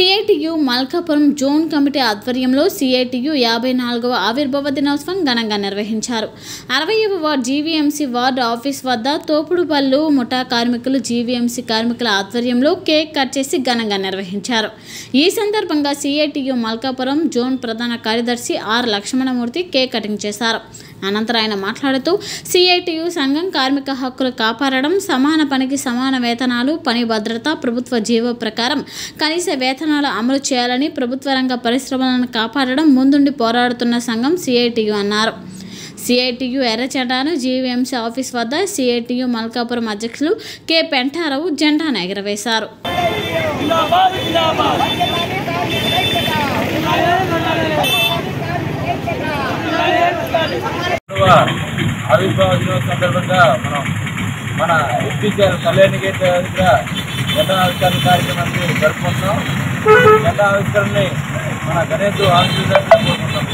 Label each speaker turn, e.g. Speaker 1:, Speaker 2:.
Speaker 1: CITU Malkapuram zone committee ఆధ్వర్యంలో CITU యాభై నాలుగవ ఆవిర్భావ దినోత్సవం ఘనంగా నిర్వహించారు. అరవైవ వార్డు జీవీఎంసీ వార్డు ఆఫీస్ వద్ద తోపుడుపల్లు ముఠా కార్మికులు జీవీఎంసీ కార్మికుల ఆధ్వర్యంలో కేక్ కట్ చేసి ఘనంగా నిర్వహించారు. ఈ సందర్భంగా సిఐటియు మల్కాపురం జోన్ ప్రధాన కార్యదర్శి ఆర్ లక్ష్మణమూర్తి కేక్ కటింగ్ చేశారు. అనంతరం ఆయన మాట్లాడుతూ సిఐటియు సంఘం కార్మిక హక్కులు కాపాడడం సమాన పనికి సమాన వేతనాలు పని భద్రత ప్రభుత్వ జీవో ప్రకారం కనీస వేతనాలు అమలు చేయాలని ప్రభుత్వ రంగ పరిశ్రమలను కాపాడడం ముందుండి పోరాడుతున్న సంఘం సిఐటియు అన్నారు. సిఐటియు ఎర్రచెండాను జీవీఎంసీ ఆఫీస్ వద్ద సిఐటియు మల్కాపురం అధ్యక్షులు కె. పెంటారావు జెండాను ఎగరవేశారు.
Speaker 2: రెండవ ఆవిర్భావ దినోత్సవం సందర్భంగా మనం మన ఎస్పీసీఆర్ కళ్యాణి గేట్ దగ్గర జెండా ఆవిష్కరణ కార్యక్రమాన్ని జరుపుకుంటున్నాం. జెండా ఆవిష్కరణని మన గణేష్ ఆవిష్కరణ కోరుకుంటున్నాం